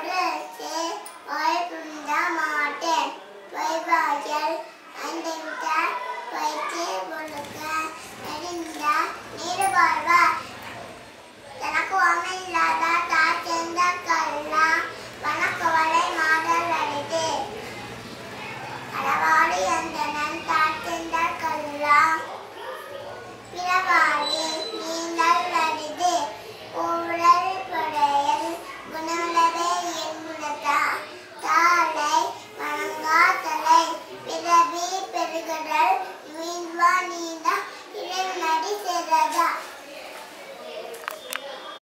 தேவன் மாட்டேன். வைவாயல் அந்த வைத்தே Dada.